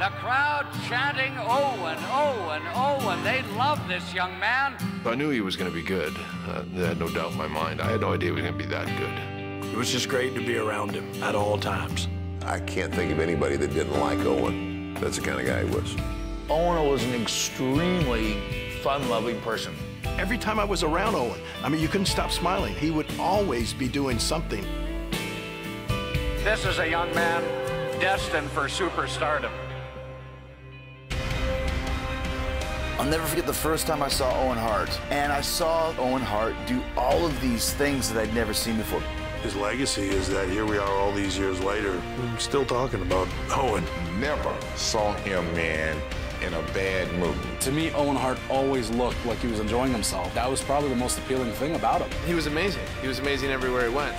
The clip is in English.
The crowd chanting Owen, Owen, Owen. They love this young man. I knew he was going to be good. Uh, I had no doubt in my mind. I had no idea he was going to be that good. It was just great to be around him at all times. I can't think of anybody that didn't like Owen. That's the kind of guy he was. Owen was an extremely fun-loving person. Every time I was around Owen, I mean, you couldn't stop smiling. He would always be doing something. This is a young man destined for superstardom. I'll never forget the first time I saw Owen Hart. And I saw Owen Hart do all of these things that I'd never seen before. His legacy is that here we are all these years later, still talking about Owen. Never saw him, man, in a bad mood. To me, Owen Hart always looked like he was enjoying himself. That was probably the most appealing thing about him. He was amazing. He was amazing everywhere he went.